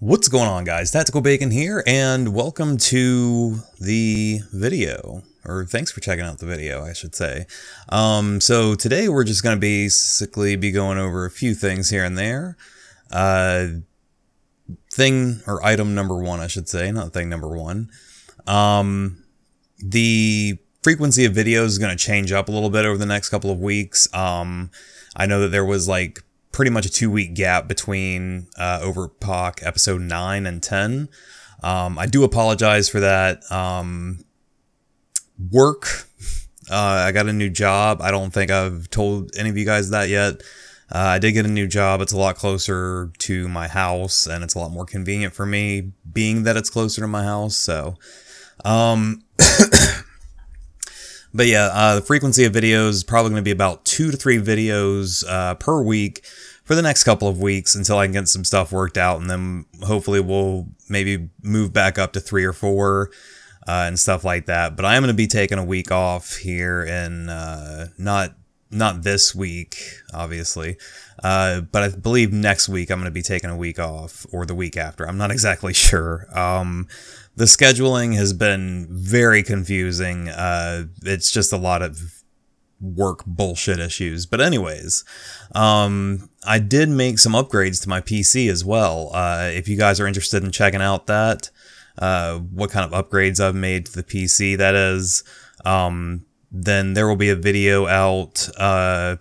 What's going on guys? Tactical Bacon here and welcome to the video or thanks for checking out the video I should say. Um, so today we're just going to basically be going over a few things here and there. Uh, thing or item number one I should say, not thing number one. Um, the frequency of videos is going to change up a little bit over the next couple of weeks. Um, I know that there was like pretty much a two week gap between uh, Overpoch episode 9 and 10. Um, I do apologize for that. Um, work. Uh, I got a new job. I don't think I've told any of you guys that yet. Uh, I did get a new job. It's a lot closer to my house and it's a lot more convenient for me being that it's closer to my house. So, um, but yeah, uh, the frequency of videos is probably going to be about two to three videos uh, per week for the next couple of weeks until I can get some stuff worked out, and then hopefully we'll maybe move back up to three or four uh, and stuff like that. But I am going to be taking a week off here, and uh, not not this week, obviously, uh, but I believe next week I'm going to be taking a week off, or the week after. I'm not exactly sure. Um, the scheduling has been very confusing. Uh, it's just a lot of work bullshit issues. But anyways, um, I did make some upgrades to my PC as well. Uh, if you guys are interested in checking out that, uh, what kind of upgrades I've made to the PC, that is, um, then there will be a video out, uh,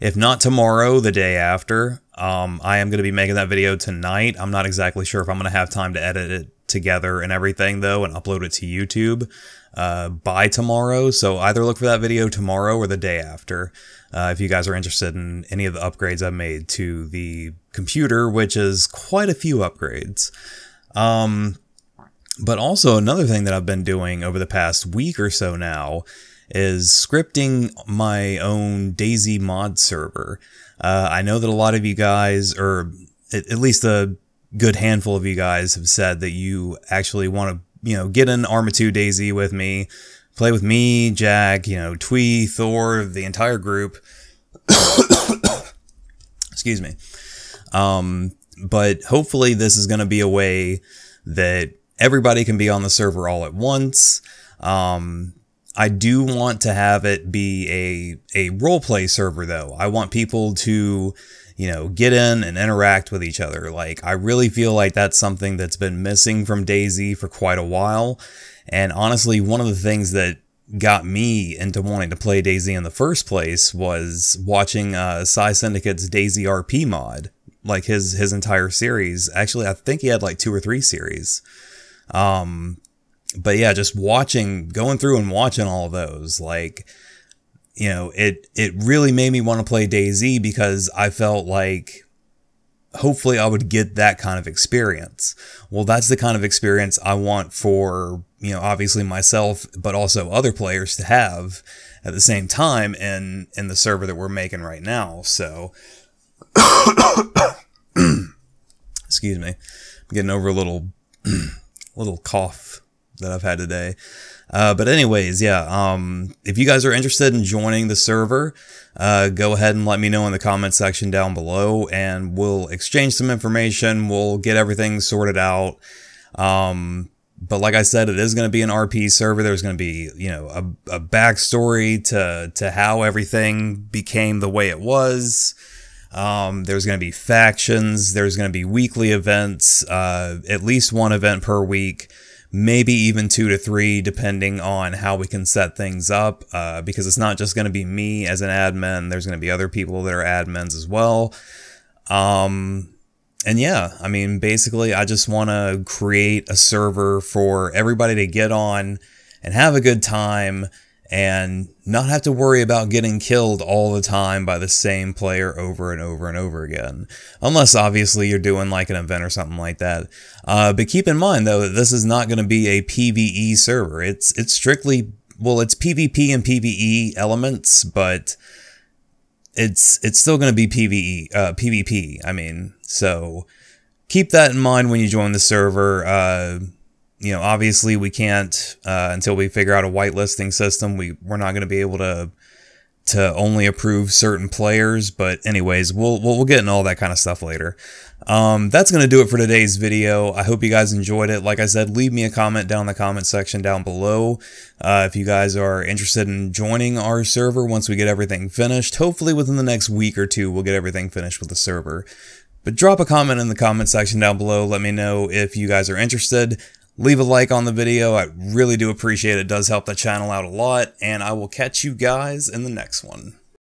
if not tomorrow, the day after. Um, I am going to be making that video tonight. I'm not exactly sure if I'm going to have time to edit it together and everything though and upload it to YouTube uh, by tomorrow. So either look for that video tomorrow or the day after uh, if you guys are interested in any of the upgrades I've made to the computer, which is quite a few upgrades. Um, but also another thing that I've been doing over the past week or so now is scripting my own DayZ mod server. Uh, I know that a lot of you guys, or at least a good handful of you guys have said that you actually want to, you know, get an Arma 2 DayZ with me, play with me, Jack, you know, Twee, Thor, the entire group. Excuse me. Um, but hopefully this is going to be a way that everybody can be on the server all at once. Um, I do want to have it be a, a roleplay server though. I want people to you know, get in and interact with each other. Like, I really feel like that's something that's been missing from DayZ for quite a while. And honestly, one of the things that got me into wanting to play DayZ in the first place was watching uh, Psy Syndicate's DayZ RP mod, like his his entire series. Actually, I think he had like two or three series. Um, but yeah, just watching, going through and watching all those, like you know, it it really made me want to play DayZ because I felt like hopefully I would get that kind of experience. Well, that's the kind of experience I want for, you know, obviously myself, but also other players to have at the same time in in the server that we're making right now. So excuse me. I'm getting over a little little cough that I've had today. Uh, but anyways, yeah, um, if you guys are interested in joining the server, uh, go ahead and let me know in the comment section down below and we'll exchange some information. We'll get everything sorted out. Um, but like I said, it is going to be an RP server. There's going to be, you know, a, a backstory to, to how everything became the way it was. Um, there's going to be factions. There's going to be weekly events, uh, at least one event per week maybe even two to three, depending on how we can set things up. Uh, because it's not just going to be me as an admin, there's going to be other people that are admins as well. Um, and yeah, I mean, basically, I just want to create a server for everybody to get on and have a good time and not have to worry about getting killed all the time by the same player over and over and over again. Unless, obviously, you're doing like an event or something like that. Uh, but keep in mind, though, that this is not going to be a PvE server. It's, it's strictly, well, it's PvP and PvE elements, but it's, it's still going to be PvE, uh, PvP. I mean, so keep that in mind when you join the server. Uh, you know, obviously we can't uh, until we figure out a whitelisting system. We we're not going to be able to to only approve certain players. But anyways, we'll we'll, we'll get into all that kind of stuff later. Um, that's going to do it for today's video. I hope you guys enjoyed it. Like I said, leave me a comment down in the comment section down below uh, if you guys are interested in joining our server once we get everything finished. Hopefully within the next week or two, we'll get everything finished with the server. But drop a comment in the comment section down below. Let me know if you guys are interested. Leave a like on the video. I really do appreciate it. It does help the channel out a lot. And I will catch you guys in the next one.